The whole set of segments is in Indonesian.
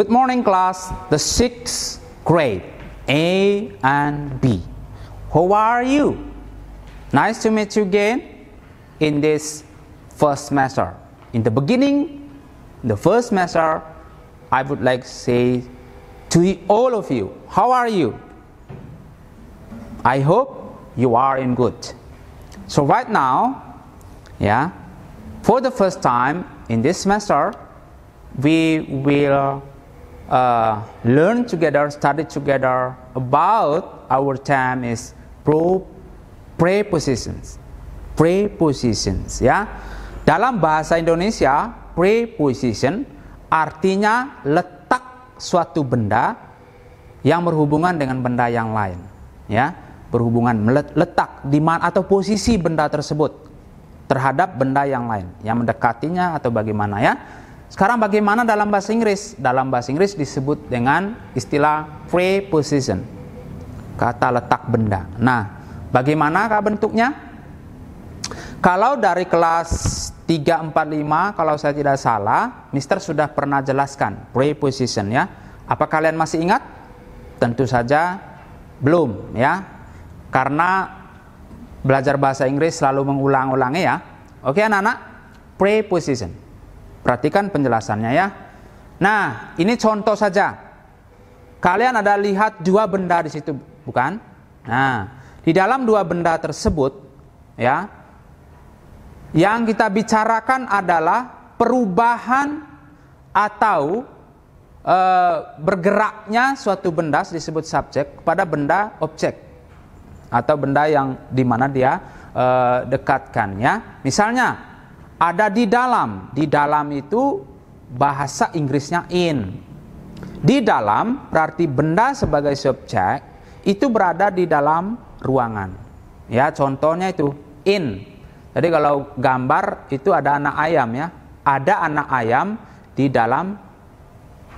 Good morning class, the sixth grade, A and B. How are you? Nice to meet you again in this first semester. In the beginning, the first semester, I would like to say to all of you, how are you? I hope you are in good. So right now, yeah, for the first time in this semester, we will uh, learn together, study together about our term is pro prepositions. Prepositions ya. Dalam bahasa Indonesia, preposition artinya letak suatu benda yang berhubungan dengan benda yang lain, ya. Berhubungan letak di mana atau posisi benda tersebut terhadap benda yang lain, yang mendekatinya atau bagaimana ya. Sekarang bagaimana dalam bahasa Inggris? Dalam bahasa Inggris disebut dengan istilah preposition. Kata letak benda. Nah, bagaimana bentuknya? Kalau dari kelas 3, 4, 5 kalau saya tidak salah, Mister sudah pernah jelaskan preposition ya. Apa kalian masih ingat? Tentu saja belum ya. Karena belajar bahasa Inggris selalu mengulang-ulangi ya. Oke anak-anak, preposition. Perhatikan penjelasannya ya. Nah, ini contoh saja. Kalian ada lihat dua benda di situ, bukan? Nah, di dalam dua benda tersebut, ya, yang kita bicarakan adalah perubahan atau e, bergeraknya suatu benda disebut subjek pada benda objek atau benda yang di mana dia e, dekatkan ya. Misalnya ada di dalam. Di dalam itu bahasa Inggrisnya in. Di dalam berarti benda sebagai subjek itu berada di dalam ruangan. Ya, contohnya itu in. Jadi kalau gambar itu ada anak ayam ya. Ada anak ayam di dalam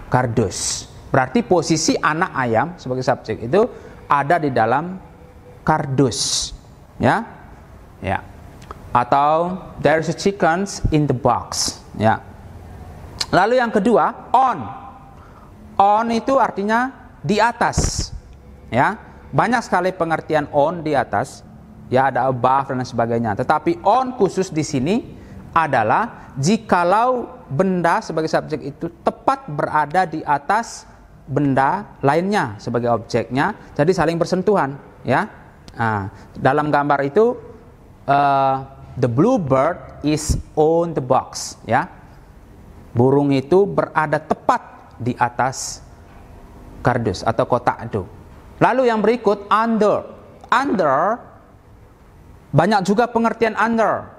kardus. Berarti posisi anak ayam sebagai subjek itu ada di dalam kardus. Ya. Ya atau there's a chickens in the box. Ya. Lalu yang kedua on. On itu artinya di atas. Ya. Banyak sekali pengertian on di atas. Ya ada above dan sebagainya. Tetapi on khusus di sini adalah jikalau benda sebagai subjek itu tepat berada di atas benda lainnya sebagai objeknya. Jadi saling bersentuhan. Ya. Nah, dalam gambar itu uh, the blue bird is on the box ya. Burung itu berada tepat di atas kardus atau kotak itu. Lalu yang berikut under. Under banyak juga pengertian under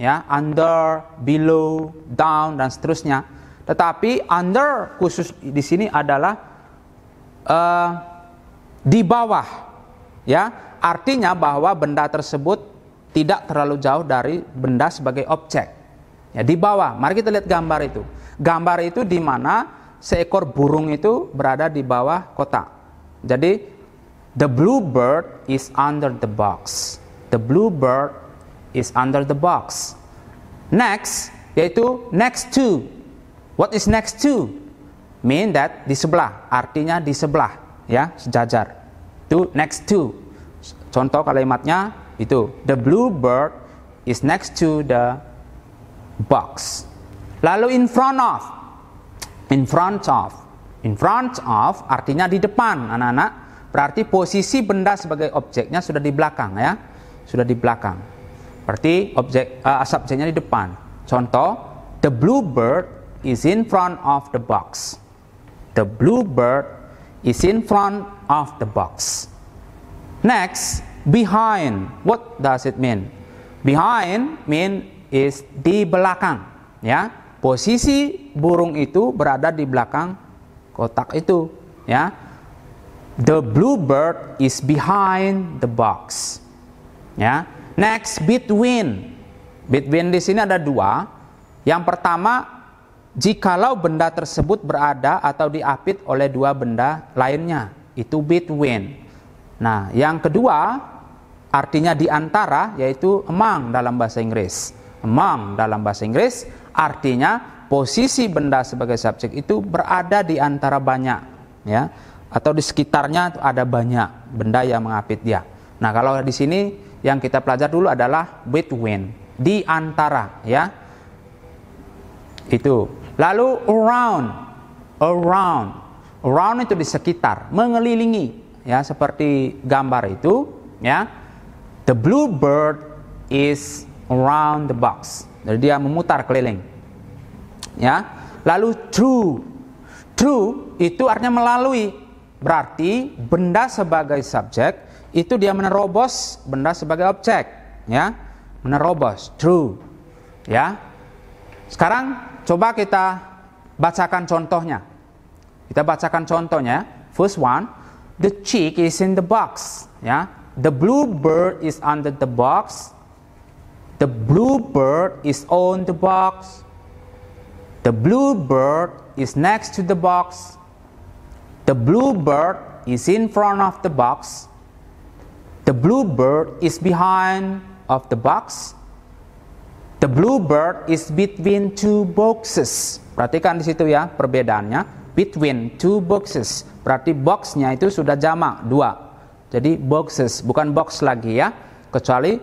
ya. Under below down dan seterusnya. Tetapi under khusus di sini adalah uh, di bawah ya. Artinya bahwa benda tersebut tidak terlalu jauh dari benda sebagai objek. Ya, di bawah, mari kita lihat gambar itu. Gambar itu di mana seekor burung itu berada di bawah kotak. Jadi, the blue bird is under the box. The blue bird is under the box. Next, yaitu next to. What is next to? Mean that di sebelah, artinya di sebelah, ya, sejajar. To next to. Contoh kalimatnya itu the blue bird is next to the box. Lalu in front of, in front of, in front of artinya di depan anak-anak. Berarti posisi benda sebagai objeknya sudah di belakang ya, sudah di belakang. Berarti objek uh, subjeknya di depan. Contoh, the blue bird is in front of the box. The blue bird is in front of the box. Next, behind. What does it mean? Behind mean is di belakang, ya. Posisi burung itu berada di belakang kotak itu, ya. The bluebird is behind the box. Ya. Next between. Between di sini ada dua. Yang pertama jikalau benda tersebut berada atau diapit oleh dua benda lainnya, itu between. Nah, yang kedua artinya di antara yaitu among dalam bahasa Inggris. Among dalam bahasa Inggris artinya posisi benda sebagai subjek itu berada di antara banyak ya atau di sekitarnya ada banyak benda yang mengapit dia. Nah, kalau di sini yang kita pelajari dulu adalah between, di antara ya. Itu. Lalu around. Around. Around itu di sekitar, mengelilingi ya seperti gambar itu ya. The blue bird is around the box. Jadi dia memutar keliling. Ya. Lalu true. True itu artinya melalui. Berarti benda sebagai subjek itu dia menerobos benda sebagai objek, ya. Menerobos. True. Ya. Sekarang coba kita bacakan contohnya. Kita bacakan contohnya. First one, the chick is in the box, ya. The blue bird is under the box. The blue bird is on the box. The blue bird is next to the box. The blue bird is in front of the box. The blue bird is behind of the box. The blue bird is between two boxes. Perhatikan di situ ya perbedaannya. Between two boxes. Berarti boxnya itu sudah jamak dua. Jadi boxes, bukan box lagi ya. Kecuali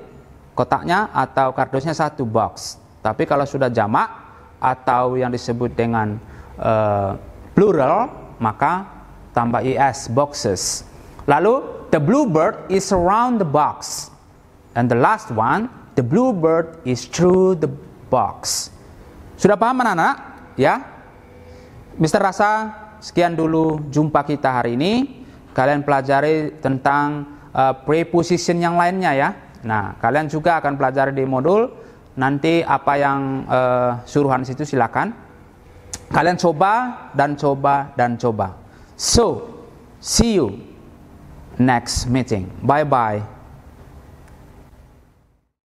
kotaknya atau kardusnya satu box. Tapi kalau sudah jamak atau yang disebut dengan uh, plural, maka tambah is boxes. Lalu the bluebird is around the box. And the last one, the bluebird is through the box. Sudah paham anak-anak? Ya? Mister Rasa, sekian dulu jumpa kita hari ini kalian pelajari tentang uh, preposition yang lainnya ya. Nah, kalian juga akan pelajari di modul nanti apa yang uh, suruhan situ silakan. Kalian coba dan coba dan coba. So, see you next meeting. Bye bye.